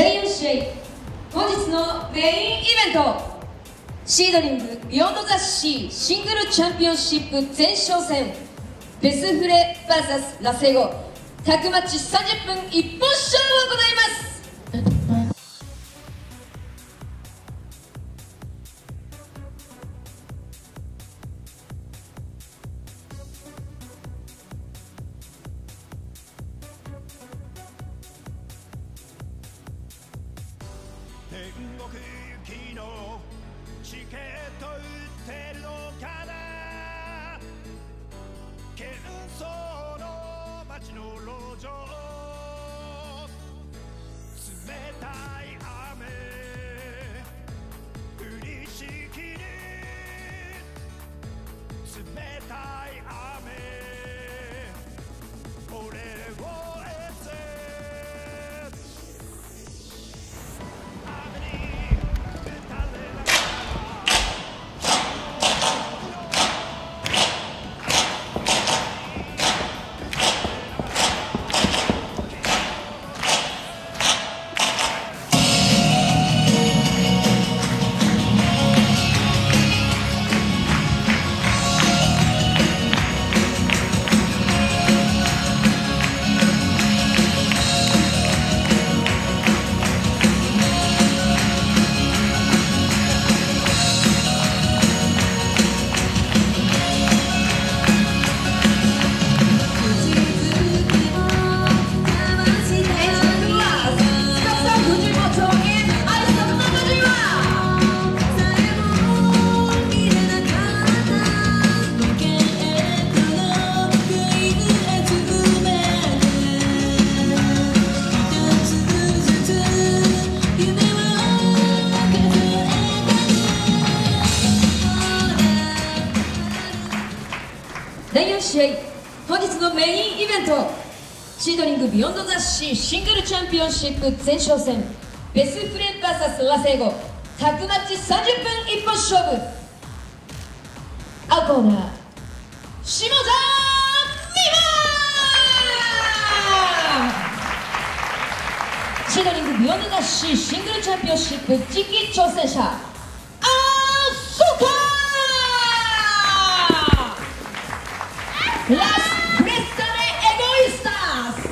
第4試合本日のメインイベントシードリングビヨンドザシーシングルチャンピオンシップ前哨戦ベスフレ VS ラセゴタッグマッチ30分一本勝負を行いますングルチャンピオンシップ前哨戦。ベスフレ VS ラセーゴタッグマッチ30分一本勝負。青コーナー下田美馬シードリングビヨンドザシーシングルチャンピオンシップ次期挑戦者。アーソカラス・プレッサネ・エゴイスタース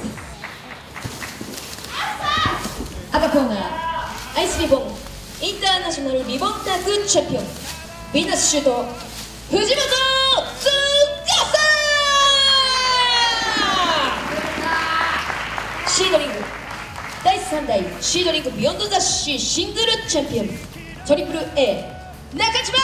赤コーナーアイスリボンインターナシナルリボンタッグチャンピオン。ヴィーナスシュート藤本翼!シードリング。第3代シードリングビヨンドザシーシングルチャンピオン。トリプル A 中島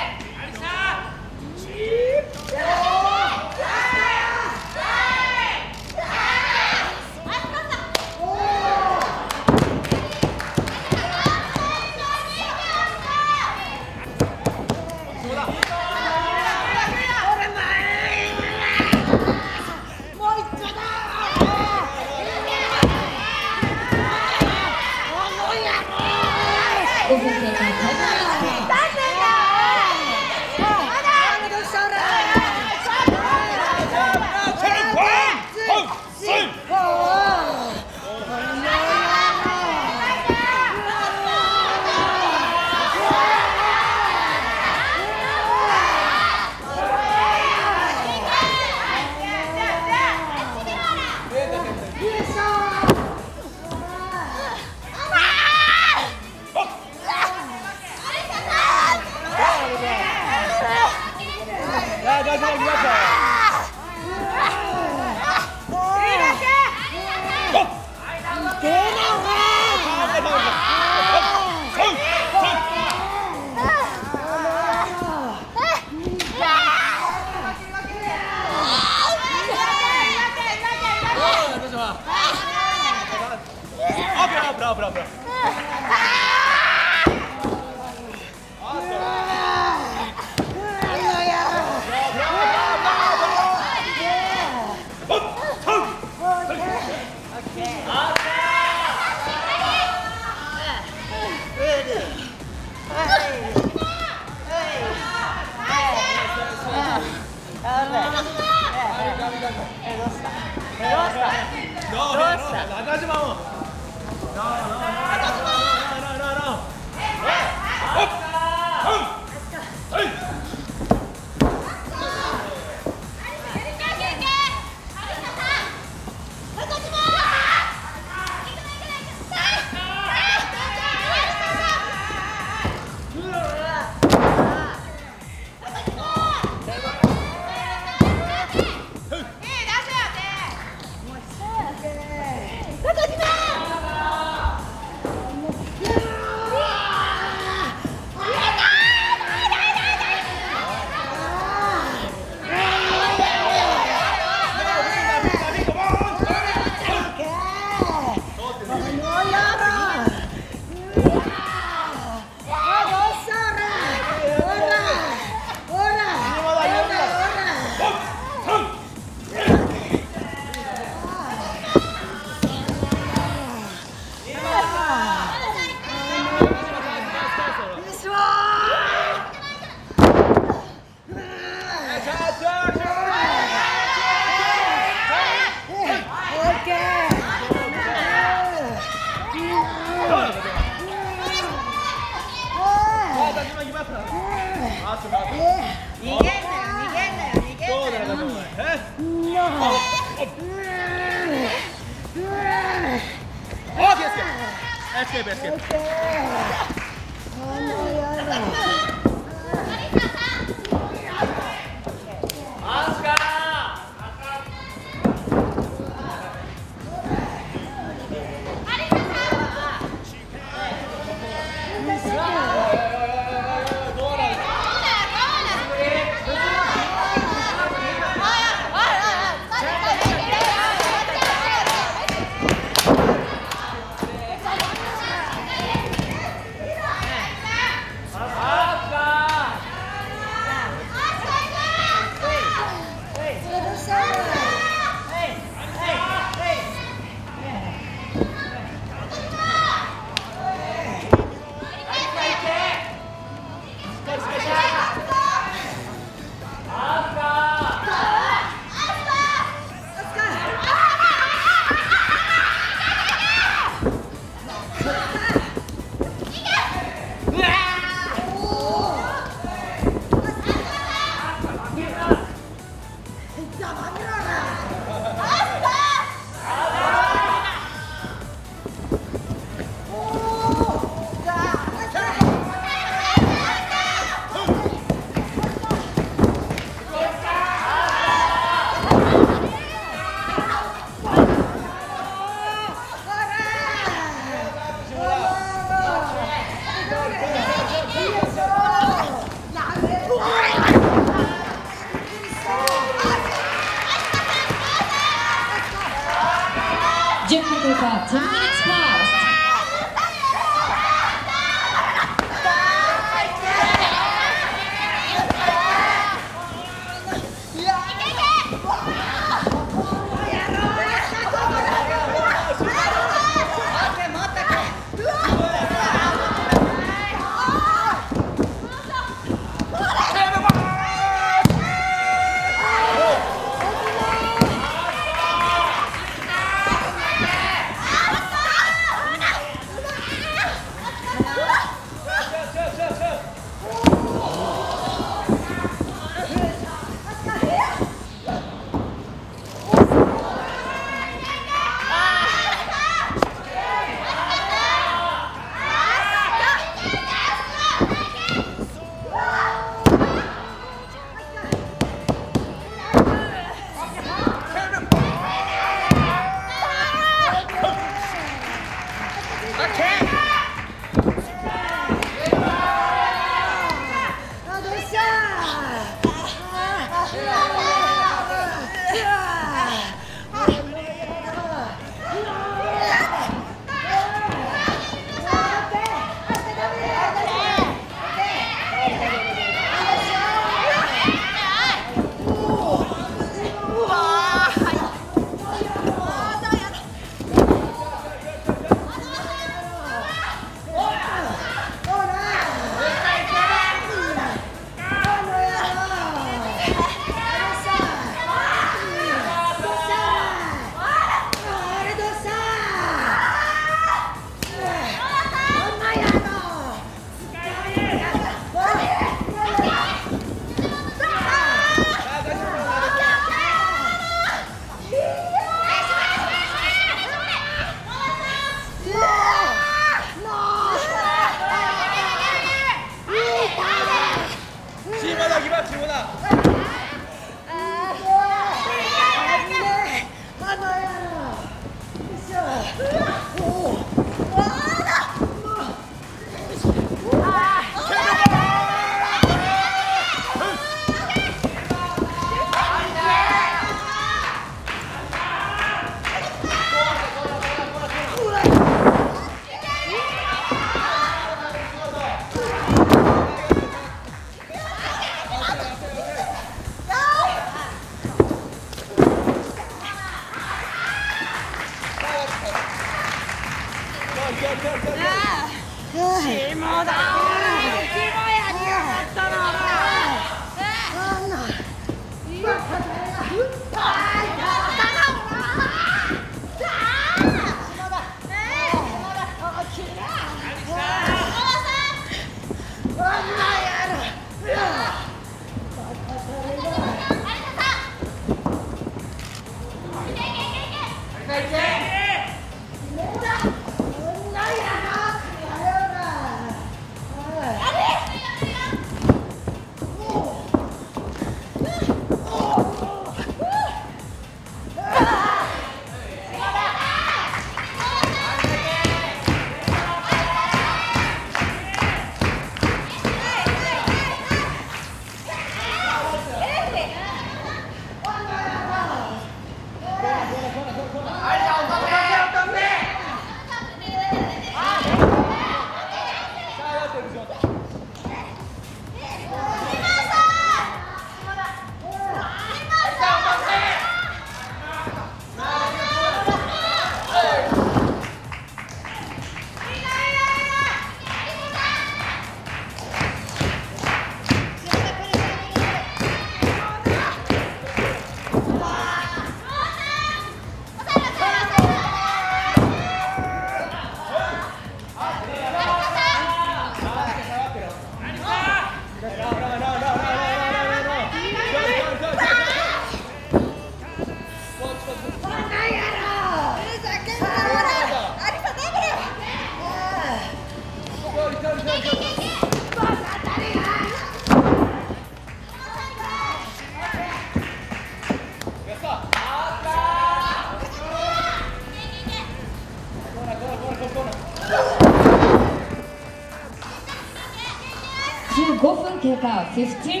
15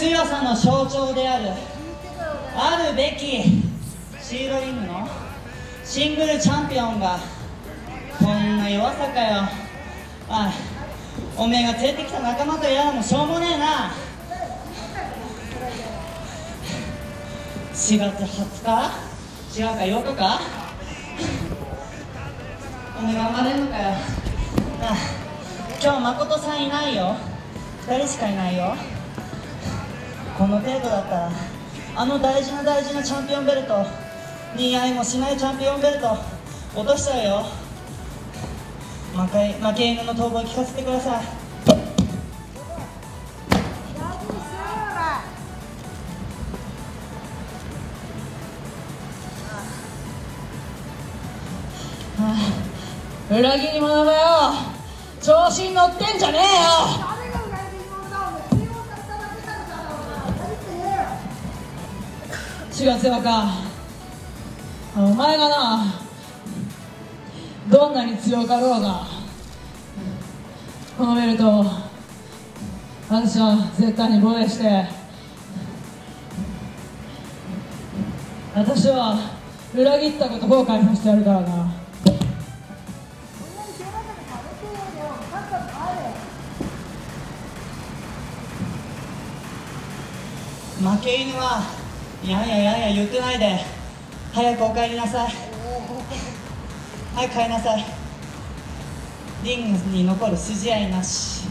強さの象徴である。あるべきシードリングのシングルチャンピオンがこんな弱さかよ。あおめえが連れてきた仲間とやらもしょうもねえな。4月20日？違うか8日？かおめえ頑張れんのかよ。あ今日誠さんいないよ。2人しかいないよ。この程度だったらあの大事な大事なチャンピオンベルト似合いもしないチャンピオンベルト落としちゃうよ。負け負け犬の逃亡聞かせてください。裏切り者がよ。調子に乗ってんじゃねえよ。4月8日お前がなどんなに強かろうがこのベルトを私は絶対に防衛して私は裏切ったこと後悔させてやるからな。負け犬はやいやいやいや言ってないで。早くお帰りなさい。早く帰りなさい。リングに残る筋合いなし。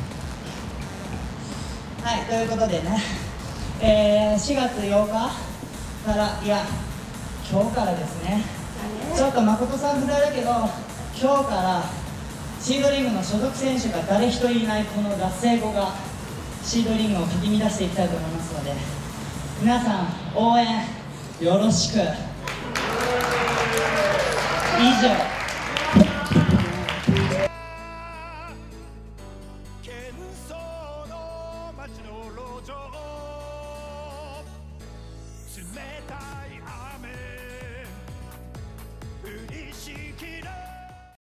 はいということでね、えー4月8日？からいや今日からですね。ちょっと誠さん不在だけど今日からシードリングの所属選手が誰一人いないこの合成後がシードリングをかき乱していきたいと思いますので皆さん応援よろしく。以上。